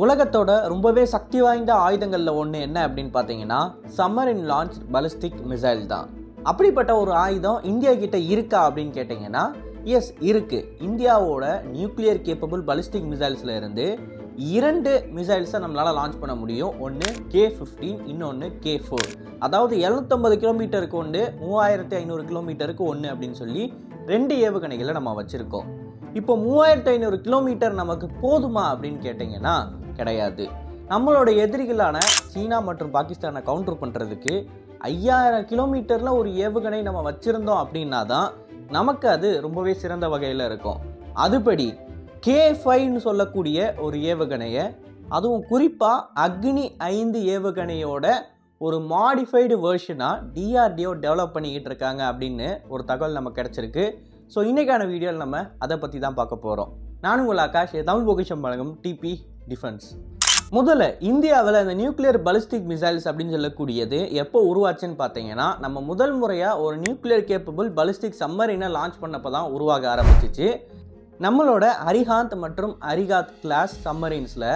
உலகத்தோட ரொம்பவே சக்தி வாய்ந்த ஆயுதங்களில் ஒன்று என்ன அப்படின்னு பார்த்தீங்கன்னா சம்மரின் லான்ச் பலிஸ்டிக் மிசைல் தான். அப்படிப்பட்ட ஒரு ஆயுதம் இந்தியா கிட்ட இருக்கா அப்படின்னு கேட்டிங்கன்னா எஸ் இருக்கு. இந்தியாவோட நியூக்ளியர் கேப்பபிள் பலிஸ்டிக் மிசைல்ஸில் இருந்து இரண்டு மிசைல்ஸை நம்மளால் லான்ச் பண்ண முடியும். ஒன்று கே ஃபிஃப்டீன் இன்னொன்று கே ஃபோர் அதாவது எழுநூத்தம்பது கிலோமீட்டருக்கு ஒன்று மூவாயிரத்தி ஐநூறு கிலோமீட்டருக்கு ஒன்று அப்படின்னு சொல்லி ரெண்டு ஏவுகணைகளை நம்ம வச்சுருக்கோம். இப்போ மூவாயிரத்தி ஐநூறு கிலோமீட்டர் நமக்கு போதுமா அப்படின்னு கேட்டிங்கன்னா கிடையாது. நம்மளோட எதிரிகளான சீனா மற்றும் பாகிஸ்தானை கவுண்டர் பண்ணுறதுக்கு ஐயாயிரம் கிலோமீட்டரில் ஒரு ஏவுகணை நம்ம வச்சுருந்தோம் அப்படின்னா தான் நமக்கு அது ரொம்பவே சிறந்த வகையில் இருக்கும். அதுபடி கே ஃபைவ்னு சொல்லக்கூடிய ஒரு ஏவுகணையை அதுவும் குறிப்பாக அக்னி ஐந்து ஏவுகணையோட ஒரு மாடிஃபைடு வேர்ஷனாக டிஆர்டிஓ டெவலப் பண்ணிக்கிட்டு இருக்காங்க அப்படின்னு ஒரு தகவல் நமக்கு கிடச்சிருக்கு. ஸோ இன்றைக்கான வீடியோவில் நம்ம அதை பற்றி தான் பார்க்க போகிறோம் நான் உங்கள் ஆகாஷ் தமிழ் பொக்கிஷம் வழங்கும் டிபி டிஃபென்ஸ் முதல்ல இந்தியாவில் இந்த நியூக்ளியர் பலிஸ்டிக் மிசைல்ஸ் அப்படின்னு சொல்லக்கூடியது எப்போ உருவாச்சுன்னு பார்த்தீங்கன்னா நம்ம முதல் முறையாக ஒரு நியூக்ளியர் கேப்பபிள் பலிஸ்டிக் சம்மரினை லான்ச் பண்ணப்போ தான் உருவாக ஆரம்பிச்சிச்சு. நம்மளோட அரிஹாந்த் மற்றும் அரிகாத் கிளாஸ் சம்மரின்ஸில்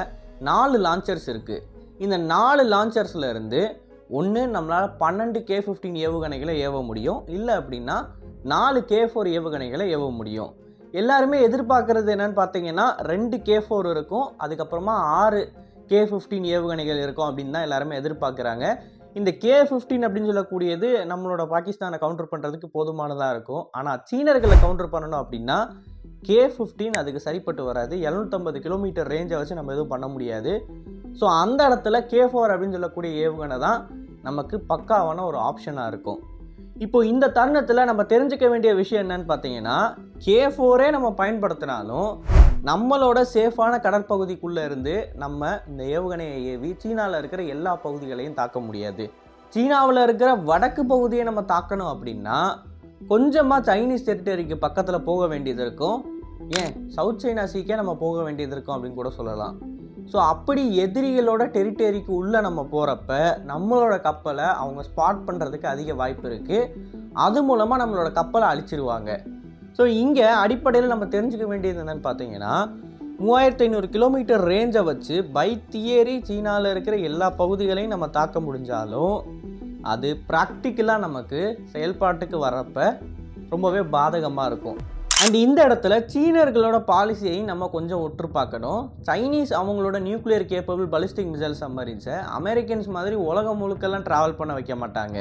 நாலு லான்ச்சர்ஸ் இருக்குது இந்த நாலு லான்ச்சர்ஸில் இருந்து ஒன்று நம்மளால் பன்னெண்டு கே ஃபிஃப்டீன் ஏவுகணைகளை ஏவ முடியும். இல்லை அப்படின்னா நாலு கே ஃபோர் ஏவுகணைகளை ஏவ முடியும். எல்லாருமே எதிர்பார்க்கறது என்னன்னு பார்த்தீங்கன்னா ரெண்டு கே ஃபோர் இருக்கும். அதுக்கப்புறமா ஆறு கே ஃபிஃப்டீன் ஏவுகணைகள் இருக்கும் அப்படின்னு தான் எல்லாருமே எதிர்பார்க்குறாங்க. இந்த கே ஃபிஃப்டீன் அப்படின்னு சொல்லக்கூடியது நம்மளோட பாகிஸ்தானை கவுண்டர் பண்ணுறதுக்கு போதுமானதாக இருக்கும். ஆனால் சீனர்களை கவுண்டர் பண்ணணும் அப்படின்னா கே ஃபிஃப்டீன் அதுக்கு சரிப்பட்டு வராது. எழுநூற்றம்பது கிலோமீட்டர் ரேஞ்சை வச்சு நம்ம எதுவும் பண்ண முடியாது. ஸோ அந்த இடத்துல கே ஃபோர் அப்படின்னு சொல்லக்கூடிய ஏவுகணை தான் நமக்கு பக்காவான ஒரு ஆப்ஷனாக இருக்கும். இப்போ இந்த தருணத்தில் நம்ம தெரிஞ்சுக்க வேண்டிய விஷயம் என்னன்னு பார்த்தீங்கன்னா கே ஃபோரே நம்ம பயன்படுத்தினாலும் நம்மளோட சேஃபான கடற்பகுதிக்குள்ளே இருந்து நம்ம இந்த ஏவுகணையை ஏவி சீனாவில் இருக்கிற எல்லா பகுதிகளையும் தாக்க முடியாது. சீனாவில் இருக்கிற வடக்கு பகுதியை நம்ம தாக்கணும் அப்படின்னா கொஞ்சமாக சைனீஸ் டெரிட்டரிக்கு பக்கத்தில் போக வேண்டியது இருக்கும். ஏன்? சவுத் சைனா சீக்கே நம்ம போக வேண்டியது இருக்கும் அப்படின்னு கூட சொல்லலாம். ஸோ அப்படி எதிரிகளோட டெரிட்டரிக்கு உள்ளே நம்ம போகிறப்ப நம்மளோட கப்பலை அவங்க ஸ்பாட் பண்ணுறதுக்கு அதிக வாய்ப்பு இருக்குது அது மூலமாக நம்மளோட கப்பலை அழிச்சிருவாங்க. ஸோ இங்கே அடிப்படையில் நம்ம தெரிஞ்சுக்க வேண்டியது என்னென்னு பார்த்தீங்கன்னா மூவாயிரத்து ஐநூறு கிலோமீட்டர் ரேஞ்சை வச்சு பை தியரி சீனாவில் இருக்கிற எல்லா பகுதிகளையும் நம்ம தாக்க முடிஞ்சாலும் அது ப்ராக்டிக்கலாக நமக்கு செயல்பாட்டுக்கு வர்றப்ப ரொம்பவே பாதகமாக இருக்கும். அண்ட் இந்த இடத்துல சீனர்களோட பாலிசியை நம்ம கொஞ்சம் ஒற்று பார்க்கணும் சைனீஸ் அவங்களோட நியூக்ளியர் கேப்பபிள் பலிஸ்டிக் மிசைல் சம்மரின்ஸை அமெரிக்கன்ஸ் மாதிரி உலகம் முழுக்கெல்லாம் ட்ராவல் பண்ண வைக்க மாட்டாங்க.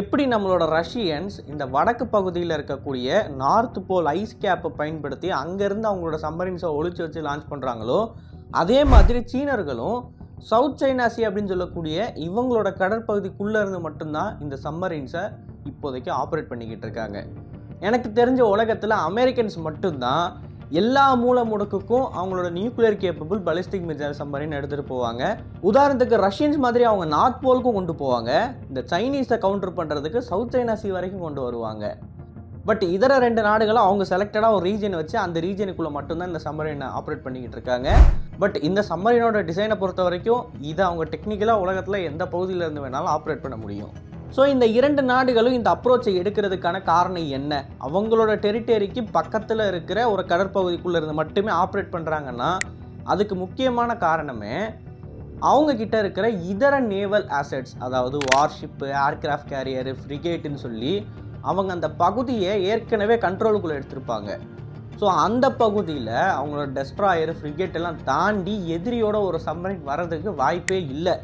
எப்படி நம்மளோட ரஷ்யன்ஸ் இந்த வடக்கு பகுதியில் இருக்கக்கூடிய நார்த் போல் ஐஸ் கேப்பை பயன்படுத்தி அங்கேருந்து அவங்களோட சம்மரின்ஸை ஒழிச்சு வச்சு லான்ச் பண்ணுறாங்களோ அதே மாதிரி சீனர்களும் சவுத் சைனா சி அப்படின்னு சொல்லக்கூடிய இவங்களோட கடற்பகுதிக்குள்ளே இருந்து மட்டும்தான் இந்த சம்மரின்ஸை இப்போதைக்கு ஆப்ரேட் பண்ணிக்கிட்டு இருக்காங்க. எனக்கு தெரிஞ்ச உலகத்தில் அமெரிக்கன்ஸ் மட்டும்தான் எல்லா மூல முடக்குக்கும் அவங்களோட நியூக்ளியர் கேப்பபிள் பலிஸ்டிக் மிசைல் சம்பரின்னு எடுத்துகிட்டு போவாங்க. உதாரணத்துக்கு ரஷ்யன்ஸ் மாதிரி அவங்க நார்த் போலுக்கும் கொண்டு போவாங்க. இந்த சைனீஸை கவுண்டர் பண்ணுறதுக்கு சவுத் சைனா சி வரைக்கும் கொண்டு வருவாங்க. பட் இதர ரெண்டு நாடுகளும் அவங்க செலக்டடாக ஒரு ரீஜன் வச்சு அந்த ரீஜனுக்குள்ளே மட்டும்தான் இந்த சம்மரினை ஆப்ரேட் பண்ணிக்கிட்டு இருக்காங்க. பட் இந்த சம்மரினோட டிசைனை பொறுத்த வரைக்கும் இதை அவங்க டெக்னிக்கலாக உலகத்தில் எந்த பகுதியில் இருந்து வேணாலும் ஆப்ரேட் பண்ண முடியும். ஸோ இந்த இரண்டு நாடுகளும் இந்த அப்ரோச்சை எடுக்கிறதுக்கான காரணம் என்ன? அவங்களோட டெரிட்டரிக்கு பக்கத்தில் இருக்கிற ஒரு கடற்பகுதிக்குள்ளே இருந்து மட்டுமே ஆப்ரேட் பண்ணுறாங்கன்னா அதுக்கு முக்கியமான காரணமே அவங்க கிட்ட இருக்கிற இதர நேவல் அசட்ஸ் அதாவது வார்ஷிப்பு ஏர்கிராஃப்ட் கேரியரு ஃப்ரிகேட்டுன்னு சொல்லி அவங்க அந்த பகுதியை ஏற்கனவே கண்ட்ரோலுக்குள்ளே எடுத்திருப்பாங்க. ஸோ அந்த பகுதியில் அவங்களோட டெஸ்ட்ராயர் ஃப்ரிகேட் எல்லாம் தாண்டி எதிரியோட ஒரு சம்மரின் வர்றதுக்கு வாய்ப்பே இல்லை.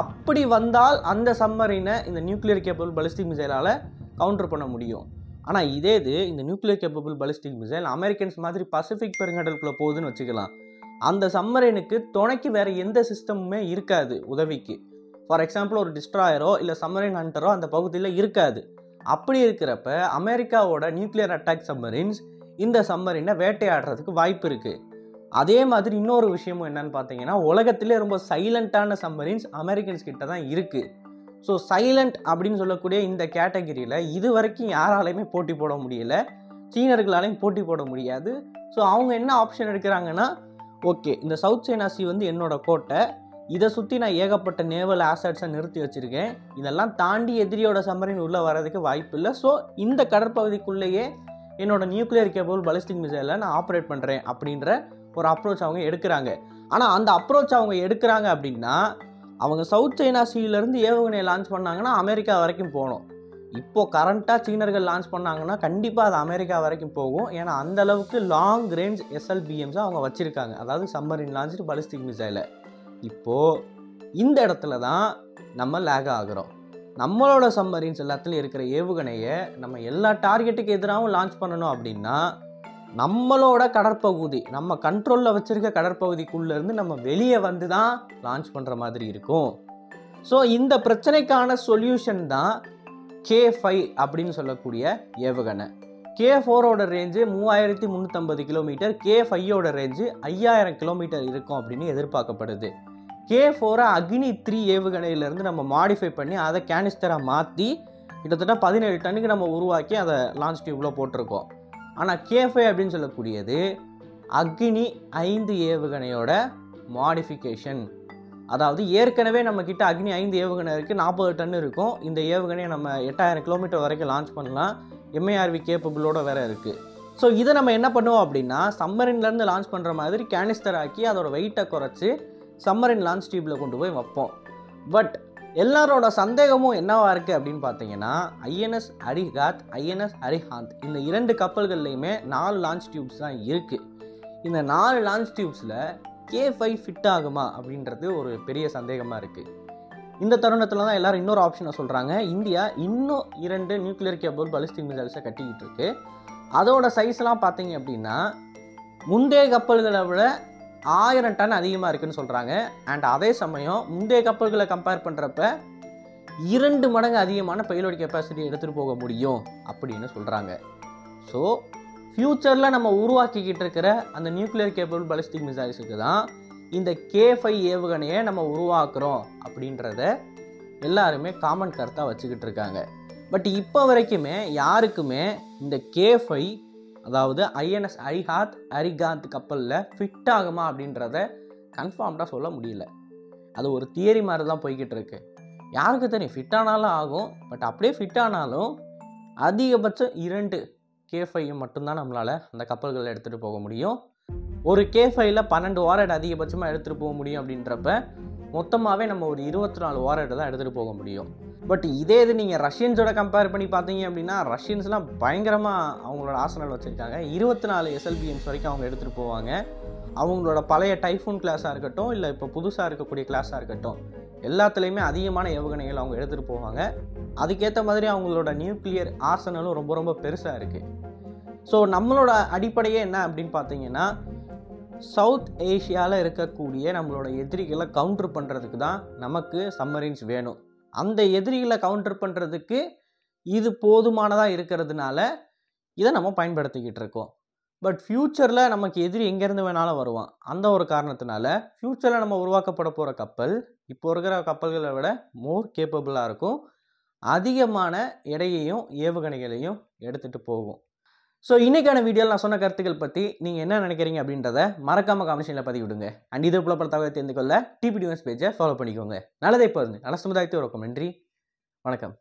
அப்படி வந்தால் அந்த சம்மரினை இந்த நியூக்ளியர் கேப்பபிள் பலிஸ்டிக் மிசைலால் கவுண்டர் பண்ண முடியும். ஆனால் இதே இது இந்த nuclear capable ballistic missile Americans மாதிரி பசிபிக் பெருங்கடலுக்குள்ளே போகுதுன்னு வச்சுக்கலாம். அந்த சம்மரினுக்கு துணைக்கு வேறு எந்த சிஸ்டமுமே இருக்காது உதவிக்கு. ஃபார் எக்ஸாம்பிள் ஒரு டிஸ்ட்ராயரோ இல்லை சம்மரின் ஹண்டரோ அந்த பகுதியில் இருக்காது. அப்படி இருக்கிறப்ப அமெரிக்காவோட நியூக்ளியர் அட்டாக் சம்மரின்ஸ் இந்த சம்மரினை வேட்டையாடுறதுக்கு வாய்ப்பு இருக்குது அதே மாதிரி இன்னொரு விஷயமும் என்னன்னு பார்த்தீங்கன்னா உலகத்திலே ரொம்ப சைலண்ட்டான சம்மரின்ஸ் அமெரிக்கன்ஸ் கிட்ட தான் இருக்குது ஸோ சைலண்ட் அப்படின்னு சொல்லக்கூடிய இந்த கேட்டகிரியில் இது வரைக்கும் யாராலையுமே போட்டி போட முடியல. சீனர்களாலையும் போட்டி போட முடியாது. ஸோ அவங்க என்ன ஆப்ஷன் எடுக்கிறாங்கன்னா ஓகே இந்த சவுத் சைனா சி வந்து என்னோடய கோட்டை. இதை சுற்றி நான் ஏகப்பட்ட நேவல் ஆசட்ஸை நிறுத்தி வச்சுருக்கேன். இதெல்லாம் தாண்டி எதிரியோட சம்மரின் உள்ளே வர்றதுக்கு வாய்ப்பு இல்லை. ஸோ இந்த கடற்பகுதிக்குள்ளேயே என்னோடய நியூக்ளியர் கேபிள் பலிஸ்டிக் மிசைலை நான் ஆப்ரேட் பண்ணுறேன் அப்படின்ற ஒரு அப்ரோச் அவங்க எடுக்கிறாங்க. ஆனால் அந்த அப்ரோச் அவங்க எடுக்கிறாங்க அப்படின்னா அவங்க சவுத் சைனா சீலேருந்து ஏவுகணையை லான்ச் பண்ணாங்கன்னா அமெரிக்கா வரைக்கும் போகணும். இப்போ கரண்ட்டாக சீனர்கள் லான்ச் பண்ணாங்கன்னா கண்டிப்பாக அது அமெரிக்கா வரைக்கும் போகும். ஏன்னா அந்த அளவுக்கு லாங் ரேஞ்ச் எஸ்எல்பிஎம்ஸை அவங்க வச்சுருக்காங்க. அதாவது சம்மரின் லான்ச்சு பலிஸ்டிக் மிசைலை இப்போது இந்த இடத்துல தான் நம்ம லேக் ஆகிறோம். நம்மளோட சம்மரின்ஸ் எல்லாத்துலேயும் இருக்கிற ஏவுகணையை நம்ம எல்லா டார்கெட்டுக்கு எதிராகவும் லான்ச் பண்ணணும் அப்படின்னா நம்மளோட கடற்பகுதி நம்ம கண்ட்ரோலில் வச்சுருக்க கடற்பகுதிக்குள்ளேருந்து நம்ம வெளியே வந்து தான் லான்ச் பண்ணுற மாதிரி இருக்கும். ஸோ இந்த பிரச்சனைக்கான சொல்யூஷன் தான் கே ஃபைவ் அப்படின்னு சொல்லக்கூடிய ஏவுகணை. கே ஃபோரோட ரேஞ்சு மூவாயிரத்தி முந்நூற்றம்பது கிலோமீட்டர் கே ஃபையோட ரேஞ்சு ஐயாயிரம் கிலோமீட்டர் இருக்கும் அப்படின்னு எதிர்பார்க்கப்படுது. கே ஃபோரை அக்னி த்ரீ ஏவுகணையிலேருந்து நம்ம மாடிஃபை பண்ணி அதை கேனிஸ்டராக மாற்றி கிட்டத்தட்ட பதினேழு டன்னுக்கு நம்ம உருவாக்கி அதை லான்ச் டியூப்பில் போட்டிருக்கோம். ஆனால் கேஃபை அப்படின்னு சொல்லக்கூடியது அக்னி ஐந்து ஏவுகணையோட மாடிஃபிகேஷன் அதாவது ஏற்கனவே நம்மக்கிட்ட அக்னி ஐந்து ஏவுகணை இருக்குது நாற்பது டன் இருக்கும். இந்த ஏவுகணையை நம்ம எட்டாயிரம் கிலோமீட்டர் வரைக்கும் லான்ச் பண்ணலாம். எம்ஐஆர்வி கேப்பபிளோட வேற இருக்குது ஸோ இதை நம்ம என்ன பண்ணுவோம் அப்படின்னா சம்மரின்லேருந்து லான்ச் பண்ணுற மாதிரி கேனிஸ்டர் ஆக்கி அதோட வெயிட்டை குறைச்சி சம்மரின் லான்ச் டியூப்பில் கொண்டு போய் வைப்போம். பட் எல்லாரோட சந்தேகமும் என்னவா இருக்குது அப்படின்னு பார்த்தீங்கன்னா ஐஎன்எஸ் அரிஹாத் ஐஎன்எஸ் அரிஹாந்த் இந்த இரண்டு கப்பல்கள்லையுமே நாலு லான்ச் டியூப்ஸ் தான் இருக்குது இந்த நாலு லான்ச் டியூப்ஸில் கே ஃபைவ் ஃபிட் ஆகுமா அப்படின்றது ஒரு பெரிய சந்தேகமாக இருக்குது இந்த தருணத்தில் தான் எல்லோரும் இன்னொரு ஆப்ஷனை சொல்கிறாங்க இந்தியா இன்னும் இரண்டு நியூக்ளியர் கேபிள் பலிஸ்டிக் மிசைல்ஸை கட்டிக்கிட்டு இருக்கு. அதோட சைஸ்லாம் பார்த்தீங்க அப்படின்னா முந்தைய கப்பல்களை விட ஆயிரம் டன் அதிகமாக இருக்குன்னு சொல்கிறாங்க அண்ட் அதே சமயம் முந்தைய கப்பல்களை கம்பேர் பண்ணுறப்ப இரண்டு மடங்கு அதிகமான பெயிலோட கெப்பாசிட்டி எடுத்துகிட்டு போக முடியும் அப்படின்னு சொல்கிறாங்க ஸோ ஃப்யூச்சரில் நம்ம உருவாக்கிக்கிட்டு இருக்கிற அந்த நியூக்ளியர் கேபிள் பலிஸ்டிக் மிசைல்ஸுக்கு தான் இந்த கே ஃபைவ் ஏவுகணையை நம்ம உருவாக்குறோம் அப்படின்றத எல்லாருமே காமன் கருத்தாக வச்சுக்கிட்டு இருக்காங்க. பட் இப்போ வரைக்குமே யாருக்குமே இந்த கே ஃபைவ் அதாவது ஐஎன்எஸ் அரிஹாத் அரிகாந்த் கப்பலில் ஃபிட் ஆகுமா அப்படின்றத கன்ஃபார்ம்டாக சொல்ல முடியல. அது ஒரு தியரி மாதிரி தான் போய்கிட்டு இருக்கு. யாருக்கு தெரியும் ஃபிட் ஆனாலும் ஆகும் பட் அப்படியே ஃபிட் ஆனாலும் அதிகபட்சம் இரண்டு கே மட்டும்தான் நம்மளால் அந்த கப்பல்களை எடுத்துகிட்டு போக முடியும். ஒரு கே ஃபைவ்ல பன்னெண்டு வாரட் அதிகபட்சமாக எடுத்துகிட்டு போக முடியும் அப்படின்றப்ப மொத்தமாகவே நம்ம ஒரு இருபத்தி நாலு வாரட் தான் எடுத்துகிட்டு போக முடியும். பட் இதே இது நீங்கள் ரஷ்யன்ஸோட கம்பேர் பண்ணி பார்த்தீங்க அப்படின்னா ரஷ்யன்ஸ்லாம் பயங்கரமாக அவங்களோட ஆசனல் வச்சுருக்காங்க. இருபத்தி நாலு எஸ்எல்பிஎம்ஸ் வரைக்கும் அவங்க எடுத்துகிட்டு போவாங்க. அவங்களோட பழைய டைஃபூன் கிளாஸாக இருக்கட்டும் இல்லை இப்போ புதுசாக இருக்கக்கூடிய கிளாஸாக இருக்கட்டும் எல்லாத்துலேயுமே அதிகமான ஏவுகணைகள் அவங்க எடுத்துகிட்டு போவாங்க. அதுக்கேற்ற மாதிரி அவங்களோட நியூக்ளியர் ஆர்சனலும் ரொம்ப ரொம்ப பெருசாக இருக்குது ஸோ நம்மளோட அடிப்படையே என்ன அப்படின்னு பார்த்தீங்கன்னா சவுத் ஏஷியாவில் இருக்கக்கூடிய நம்மளோட எதிரிகளை கவுண்டர் பண்ணுறதுக்கு தான் நமக்கு சம்மரின்ஸ் வேணும். அந்த எதிரிகளை கவுண்டர் பண்ணுறதுக்கு இது போதுமானதாக இருக்கிறதுனால இதை நம்ம பயன்படுத்திக்கிட்டு இருக்கோம். பட் ஃப்யூச்சரில் நமக்கு எதிரி எங்கேருந்து வேணாலும் வருவான். அந்த ஒரு காரணத்தினால ஃப்யூச்சரில் நம்ம உருவாக்கப்பட போகிற கப்பல் இப்போ இருக்கிற கப்பல்களை விட மோர் கேப்பபிளாக இருக்கும். அதிகமான எடையையும் ஏவுகணைகளையும் எடுத்துகிட்டு போகும். ஸோ இன்றைக்கான வீடியோவில் நான் சொன்ன கருத்துக்கள் பற்றி நீங்கள் என்ன நினைக்கிறீங்க அப்படின்றத மறக்காமல் காமிஷனில் பதிவிடுங்க. அண்ட் இதே போல பல தகவலை தெரிந்து கொள்ள டிபி டிவன்ஸ் பேஜை ஃபாலோ பண்ணிக்கோங்க. நல்லதே பாருங்க நல்ல சமுதாயத்தை உறக்கும் நன்றி. வணக்கம்.